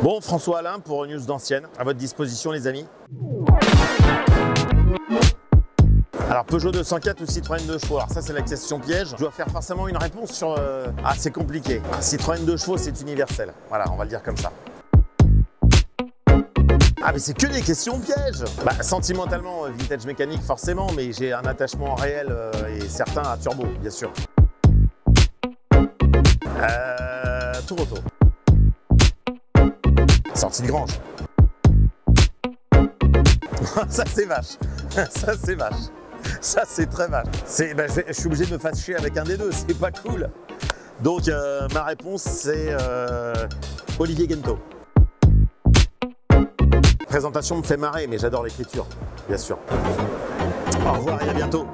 Bon, François Alain pour News d'ancienne, à votre disposition les amis. Alors Peugeot 204 ou Citroën 2 chevaux, alors ça c'est la question piège. Je dois faire forcément une réponse sur... euh, Ah c'est compliqué. Citroën 2 chevaux c'est universel. Voilà, on va le dire comme ça. Ah mais c'est que des questions pièges Bah sentimentalement, euh, vintage mécanique forcément, mais j'ai un attachement réel euh, et certain à turbo, bien sûr. Euh... Tour auto. Sortie de grange. Ça c'est vache. Ça c'est vache. Ça c'est très vache. Vais- je suis obligé de me fâcher avec un des deux, c'est pas cool. Donc euh, ma réponse c'est euh, Olivier Gento. Présentation me fait marrer, mais j'adore l'écriture, bien sûr. Au revoir et à bientôt.